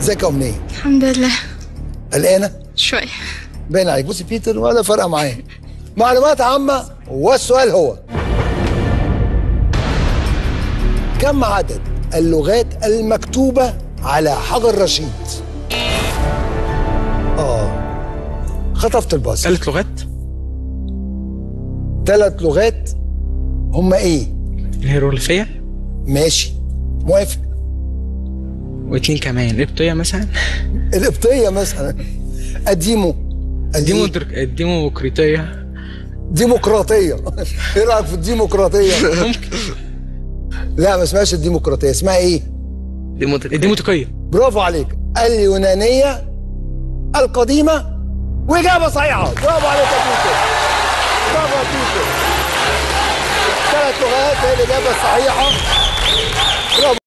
ازيك يا امنيه الحمد لله. قلقانة؟ شوية. باين عليك. بصي بيتر ولا فارقه معاه معلومات عامة والسؤال هو كم عدد اللغات المكتوبة على حجر رشيد؟ آه. خطفت الباص. ثلاث لغات؟ ثلاث لغات. هما إيه؟ الهيروغليفية؟ ماشي. موافق. واتنين كمان. القبطية مثلا؟ القبطيه مثلا. قديمه الديمو قديم. الديمقراطية ديمقراطية. إيه رأيك في الديمقراطية؟ ممكن. لا ما اسمهاش الديمقراطية. اسمها إيه؟ الديموتيقية برافو عليك. اليونانية القديمة وإجابة صحيحة. برافو عليك يا بيتر برافو يا بيتر ثلاث لغات هي الإجابة الصحيحة.